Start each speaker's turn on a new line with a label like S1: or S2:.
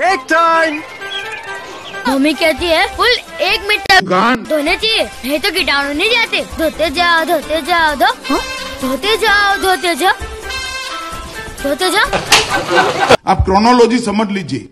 S1: एक time
S2: mummy कहती है फुल एक मीटर। धोने चाहिए नहीं तो कीटाणु नहीं जाते। धोते जाओ धोते जाओ धो। हाँ? धोते जाओ धोते जाओ। धोते जाओ।
S3: आप क्रोनोलॉजी समझ लीजिए।